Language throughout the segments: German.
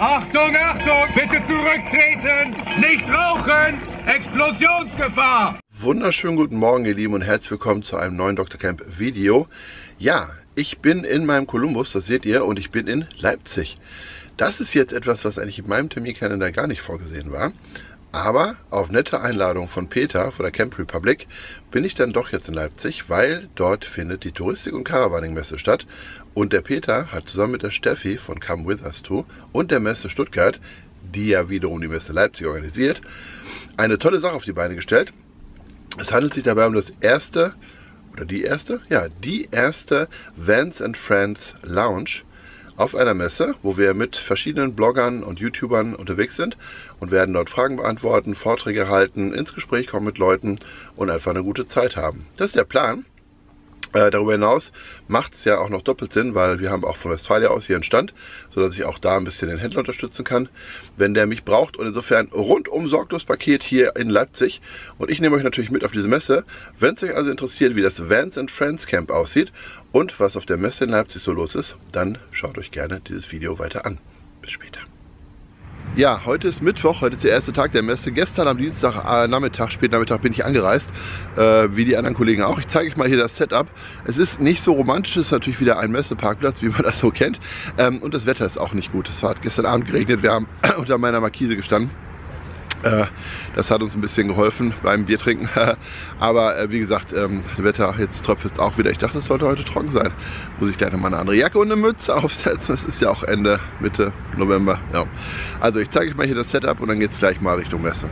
Achtung, Achtung! Bitte zurücktreten! Nicht rauchen! Explosionsgefahr! Wunderschönen guten Morgen, ihr Lieben, und herzlich willkommen zu einem neuen Dr. Camp Video. Ja, ich bin in meinem Columbus, das seht ihr, und ich bin in Leipzig. Das ist jetzt etwas, was eigentlich in meinem Terminkalender gar nicht vorgesehen war. Aber auf nette Einladung von Peter von der Camp Republic bin ich dann doch jetzt in Leipzig, weil dort findet die Touristik- und Caravaning-Messe statt. Und der Peter hat zusammen mit der Steffi von Come With Us To und der Messe Stuttgart, die ja wiederum die Messe Leipzig organisiert, eine tolle Sache auf die Beine gestellt. Es handelt sich dabei um das erste, oder die erste? Ja, die erste Vans and Friends Lounge auf einer Messe, wo wir mit verschiedenen Bloggern und YouTubern unterwegs sind und werden dort Fragen beantworten, Vorträge halten, ins Gespräch kommen mit Leuten und einfach eine gute Zeit haben. Das ist der Plan. Äh, darüber hinaus macht es ja auch noch doppelt Sinn, weil wir haben auch von Westfalia aus hier einen Stand, sodass ich auch da ein bisschen den Händler unterstützen kann, wenn der mich braucht. Und insofern rundum sorglos Paket hier in Leipzig. Und ich nehme euch natürlich mit auf diese Messe. Wenn es euch also interessiert, wie das Vans and Friends Camp aussieht und was auf der Messe in Leipzig so los ist, dann schaut euch gerne dieses Video weiter an. Bis später. Ja, heute ist Mittwoch, heute ist der erste Tag der Messe. Gestern am Dienstag äh, Nachmittag, spät Nachmittag bin ich angereist, äh, wie die anderen Kollegen auch. Ich zeige euch mal hier das Setup. Es ist nicht so romantisch, es ist natürlich wieder ein Messeparkplatz, wie man das so kennt. Ähm, und das Wetter ist auch nicht gut. Es hat gestern Abend geregnet, wir haben unter meiner Markise gestanden. Äh, das hat uns ein bisschen geholfen beim Biertrinken. Aber äh, wie gesagt, ähm, Wetter, jetzt tröpfelt es auch wieder. Ich dachte, es sollte heute trocken sein. Muss ich gleich noch mal eine andere Jacke und eine Mütze aufsetzen. Es ist ja auch Ende, Mitte November. Ja. Also ich zeige euch mal hier das Setup und dann geht es gleich mal Richtung Messe.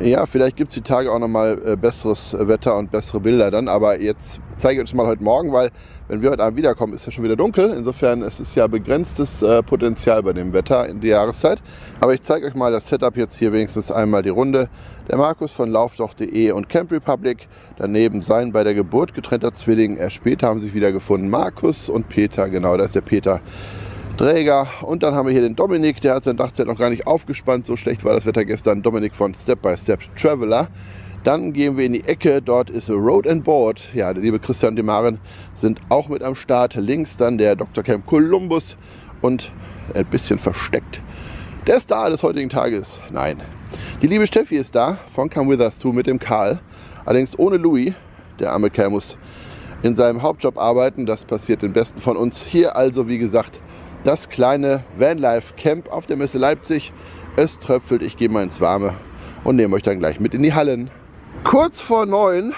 Ja, vielleicht gibt es die Tage auch nochmal äh, besseres Wetter und bessere Bilder dann. Aber jetzt zeige ich euch mal heute Morgen, weil wenn wir heute Abend wiederkommen, ist ja schon wieder dunkel. Insofern ist es ja begrenztes äh, Potenzial bei dem Wetter in der Jahreszeit. Aber ich zeige euch mal das Setup jetzt hier wenigstens einmal die Runde. Der Markus von laufdoch.de und Camp Republic. Daneben sein bei der Geburt getrennter Zwilling. Erst später haben sich wieder gefunden Markus und Peter. Genau, da ist der Peter. Träger. Und dann haben wir hier den Dominik, der hat sein Dachzelt noch gar nicht aufgespannt. So schlecht war das Wetter gestern. Dominik von Step by Step Traveler. Dann gehen wir in die Ecke, dort ist Road and Board. Ja, der liebe Christian Demaren sind auch mit am Start. Links dann der Dr. Camp Columbus und ein bisschen versteckt. Der Star des heutigen Tages, nein. Die liebe Steffi ist da von Come With Us To mit dem Karl. Allerdings ohne Louis. Der arme Kerl muss in seinem Hauptjob arbeiten. Das passiert den Besten von uns. Hier also, wie gesagt, das kleine Vanlife Camp auf der Messe Leipzig. Es tröpfelt, ich gehe mal ins Warme und nehme euch dann gleich mit in die Hallen kurz vor neun.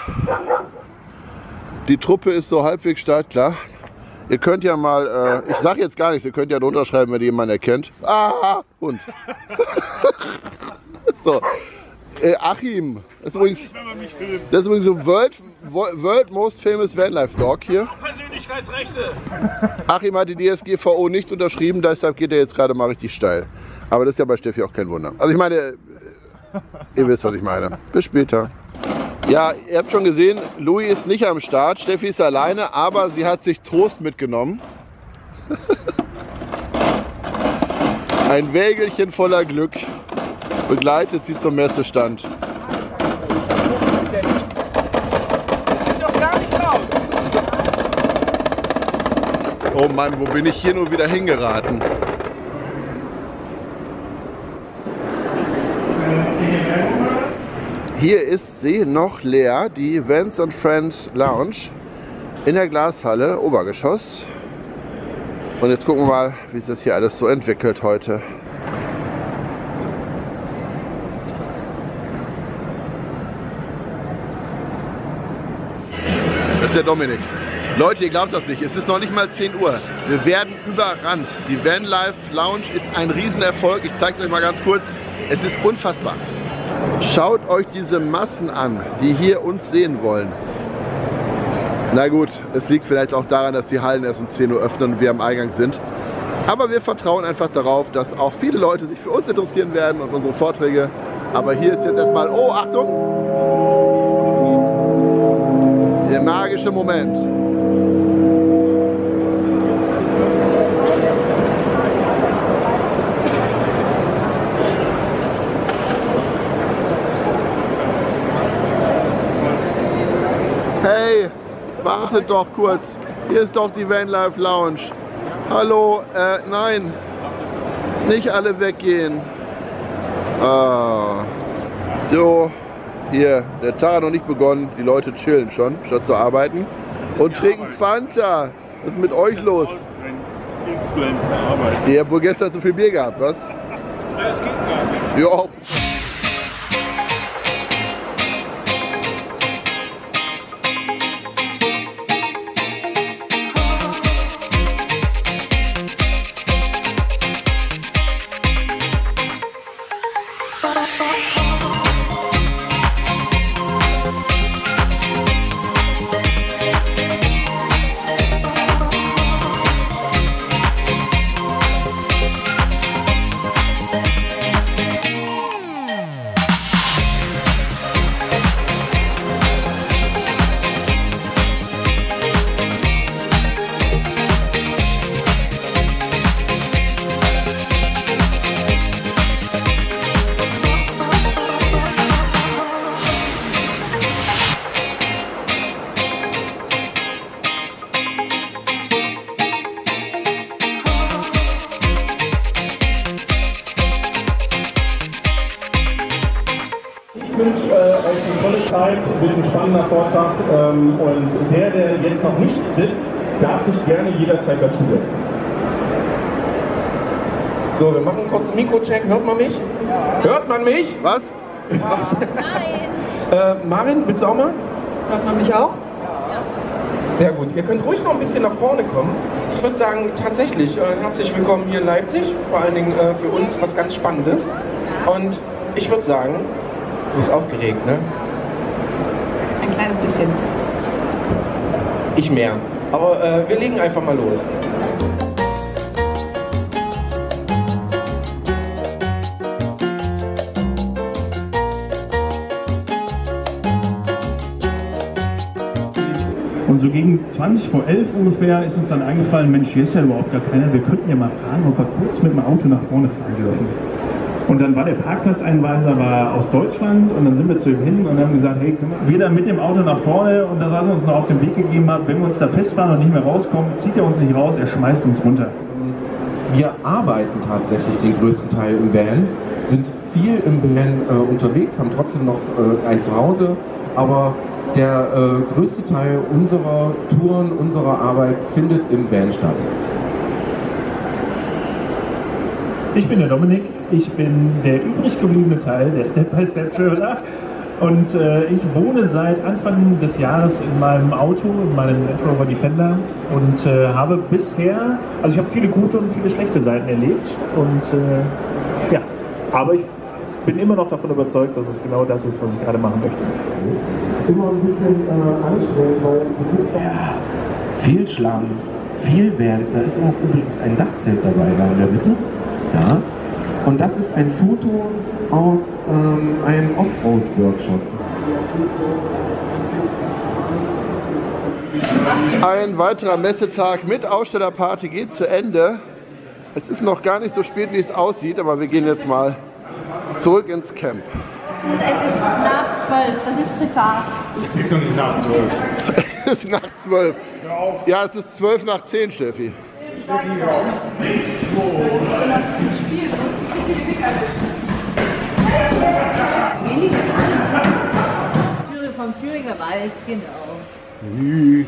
Die Truppe ist so halbwegs startklar. Ihr könnt ja mal, äh, ich sage jetzt gar nichts, ihr könnt ja drunter schreiben, wenn ihr jemanden erkennt. Ah, Hund. so. Äh, Achim, das ist übrigens, das ist übrigens so World, World Most Famous Vanlife Dog hier. Persönlichkeitsrechte! Achim hat die DSGVO nicht unterschrieben, deshalb geht er jetzt gerade mal richtig steil. Aber das ist ja bei Steffi auch kein Wunder. Also ich meine, äh, ihr wisst, was ich meine. Bis später. Ja, ihr habt schon gesehen, Louis ist nicht am Start, Steffi ist alleine, aber sie hat sich Trost mitgenommen. Ein Wägelchen voller Glück begleitet sie zum Messestand. Oh Mann, wo bin ich hier nur wieder hingeraten? Hier ist sie noch leer, die Vans Friends Lounge in der Glashalle, Obergeschoss. Und jetzt gucken wir mal, wie sich das hier alles so entwickelt heute. Ist der Dominik. Leute, ihr glaubt das nicht, es ist noch nicht mal 10 Uhr. Wir werden überrannt. Die Vanlife Lounge ist ein Riesenerfolg. Ich zeige es euch mal ganz kurz. Es ist unfassbar. Schaut euch diese Massen an, die hier uns sehen wollen. Na gut, es liegt vielleicht auch daran, dass die Hallen erst um 10 Uhr öffnen und wir am Eingang sind. Aber wir vertrauen einfach darauf, dass auch viele Leute sich für uns interessieren werden und unsere Vorträge. Aber hier ist jetzt erstmal, oh Achtung, magische Moment. Hey, wartet doch kurz. Hier ist doch die Vanlife Lounge. Hallo, äh, nein. Nicht alle weggehen. Ah. So, hier, der Tag hat noch nicht begonnen. Die Leute chillen schon, statt zu arbeiten. Und trinken Fanta. Was ist mit euch los? Influencer-Arbeit. Ihr habt wohl gestern zu viel Bier gehabt, was? Das geht gar nicht. Ja. Ich sitzt, darf sich gerne jederzeit dazusetzen. So, wir machen kurz einen Mikrocheck. Hört man mich? Hört man mich? Was? Was? Äh, Marin, willst du auch mal? Hört man mich auch? Sehr gut. Ihr könnt ruhig noch ein bisschen nach vorne kommen. Ich würde sagen, tatsächlich, äh, herzlich willkommen hier in Leipzig. Vor allen Dingen äh, für uns was ganz Spannendes. Und ich würde sagen, du bist aufgeregt, ne? Ein kleines bisschen. Ich mehr. Aber äh, wir legen einfach mal los. Und so gegen 20 vor 11 ungefähr ist uns dann eingefallen, Mensch, hier ist ja überhaupt gar keiner, wir könnten ja mal fragen, ob wir kurz mit dem Auto nach vorne fahren dürfen. Und dann war der Parkplatzeinweiser war aus Deutschland. Und dann sind wir zu ihm hin und haben gesagt, hey, können wir da mit dem Auto nach vorne. Und das, was er uns noch auf den Weg gegeben hat, wenn wir uns da festfahren und nicht mehr rauskommen, zieht er uns nicht raus, er schmeißt uns runter. Wir arbeiten tatsächlich den größten Teil im Van, sind viel im Van äh, unterwegs, haben trotzdem noch äh, ein Zuhause, aber der äh, größte Teil unserer Touren, unserer Arbeit findet im Van statt. Ich bin der Dominik, ich bin der übrig gebliebene Teil der Step-by-Step-Traveler und äh, ich wohne seit Anfang des Jahres in meinem Auto, in meinem Land Rover Defender und äh, habe bisher, also ich habe viele gute und viele schlechte Seiten erlebt und äh, ja, aber ich bin immer noch davon überzeugt, dass es genau das ist, was ich gerade machen möchte. Immer ein bisschen äh, anstrengend, weil wir sind ja. viel Schlamm, viel Vans. Da ist auch übrigens ein Dachzelt dabei da in der Mitte. Ja. Und das ist ein Foto aus ähm, einem Offroad-Workshop. Ein weiterer Messetag mit Ausstellerparty geht zu Ende. Es ist noch gar nicht so spät, wie es aussieht, aber wir gehen jetzt mal zurück ins Camp. Es ist nach zwölf, das ist privat. Es ist noch nicht nach 12. Es ist nach zwölf. Ja, es ist zwölf nach zehn, Steffi. Thüringen vom Thüringer Wald, genau. Vielen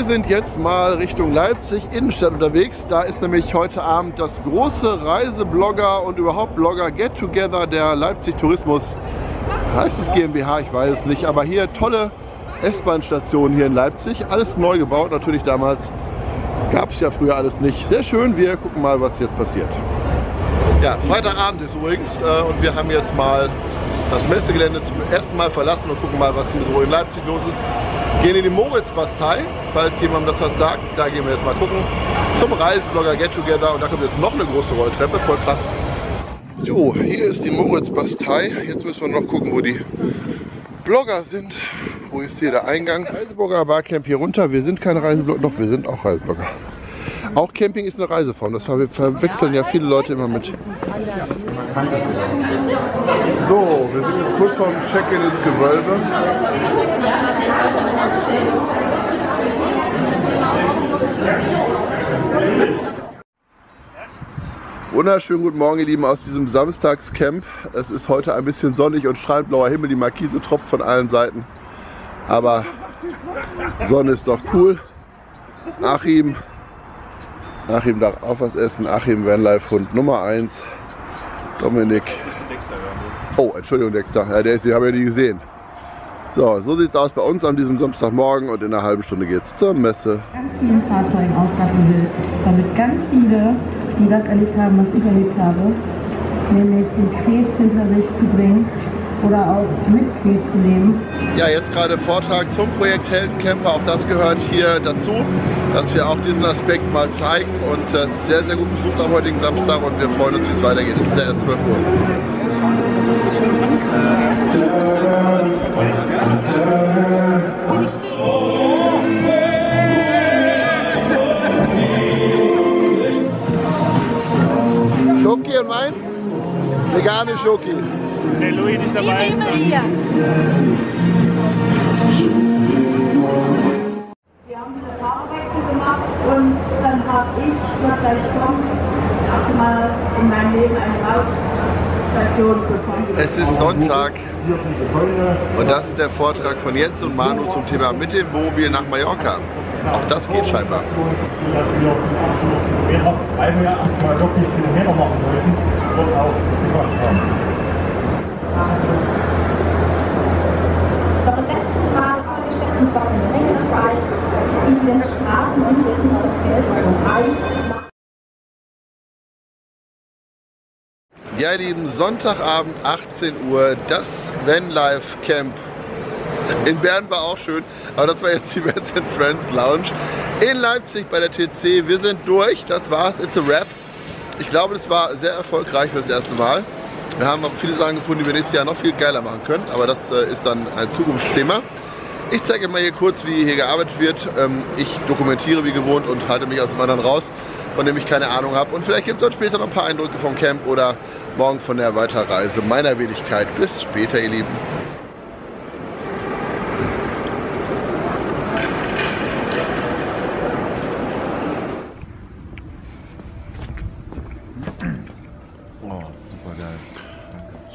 wir sind jetzt mal Richtung Leipzig Innenstadt unterwegs. Da ist nämlich heute Abend das große Reiseblogger und überhaupt Blogger Get Together der Leipzig Tourismus. Heißt es GmbH, ich weiß es nicht. Aber hier tolle S-Bahn-Stationen hier in Leipzig. Alles neu gebaut, natürlich damals. Gab es ja früher alles nicht. Sehr schön, wir gucken mal, was jetzt passiert. Ja, Freitagabend ist übrigens äh, und wir haben jetzt mal das Messegelände zum ersten Mal verlassen und gucken mal, was hier so in Leipzig los ist. Gehen in die Moritz-Bastei, falls jemandem das was sagt. Da gehen wir jetzt mal gucken. Zum Reiseblogger Get Together und da kommt jetzt noch eine große Rolltreppe, voll krass. So, hier ist die Moritz-Bastei. Jetzt müssen wir noch gucken, wo die Blogger sind. Wo ist hier der Eingang? Reiseblogger Barcamp hier runter. Wir sind keine Reiseblogger, doch wir sind auch Reiseblogger. Auch Camping ist eine Reiseform. Das ver- verwechseln ja viele Leute immer mit. So, wir sind jetzt kurz vorm Check-in ins Gewölbe. Wunderschönen guten Morgen, ihr Lieben, aus diesem Samstagscamp. Es ist heute ein bisschen sonnig und strahlend blauer Himmel. Die Markise tropft von allen Seiten. Aber Sonne ist doch cool. Achim, Achim darf auch was essen. Achim Vanlife-Hund Nummer 1. Dominik. Oh, Entschuldigung, Dexter. Ja, der ist, den haben wir nie gesehen. So, so sieht es aus bei uns an diesem Samstagmorgen und in einer halben Stunde geht es zur Messe. ganz vielen Fahrzeugen ausstatten will, damit ganz viele, die das erlebt haben, was ich erlebt habe, nämlich den Krebs hinter sich zu bringen oder auch mit Krebs zu leben, Ja, jetzt gerade Vortrag zum Projekt Heldencamper. Auch das gehört hier dazu, dass wir auch diesen Aspekt mal zeigen. Und äh, es ist sehr, sehr gut besucht am heutigen Samstag und wir freuen uns, wie es weitergeht. Es ist ja erst 12 Uhr. Schoki und Wein? Vegane Schoki. Der Louis nicht dabei. Wir haben diese Fahrerwechsel gemacht und dann habe ich, was gleich kommt, das erste Mal in meinem Leben eine Rauchstation bekommen. Es ist Sonntag und das ist der Vortrag von Jens und Manu zum Thema mit dem Wohnmobil nach Mallorca. Auch das geht scheinbar. dass wir Kilometer, weil wir erstmal wirklich Kilometer machen wollten, dort auch gemacht haben. Das Ja, ihr Lieben, Sonntagabend 18 Uhr, das Vanlife Camp. In Bern war auch schön, aber das war jetzt die Vans Friends Lounge in Leipzig bei der TC. Wir sind durch, das war's, it's a wrap. Ich glaube, es war sehr erfolgreich fürs erste Mal. Wir haben auch viele Sachen gefunden, die wir nächstes Jahr noch viel geiler machen können, aber das äh, ist dann ein Zukunftsthema. Ich zeige mal hier kurz, wie hier gearbeitet wird. Ähm, ich dokumentiere wie gewohnt und halte mich aus dem anderen raus, von dem ich keine Ahnung habe. Und vielleicht gibt es dann später noch ein paar Eindrücke vom Camp oder morgen von der Weiterreise meiner Wenigkeit. Bis später, ihr Lieben.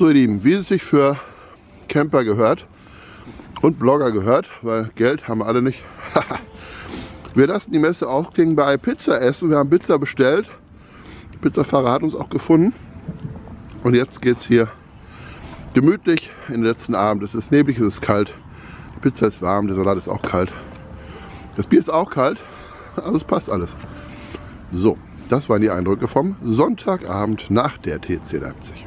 So ihr Lieben, wie es sich für Camper gehört und Blogger gehört, weil Geld haben wir alle nicht. wir lassen die Messe ausklingen bei Pizza essen. Wir haben Pizza bestellt. Der Pizzafahrer hat uns auch gefunden. Und jetzt geht es hier gemütlich in den letzten Abend. Es ist neblig, es ist kalt. Die Pizza ist warm, der Salat ist auch kalt. Das Bier ist auch kalt, aber es passt alles. So, das waren die Eindrücke vom Sonntagabend nach der TC Leipzig.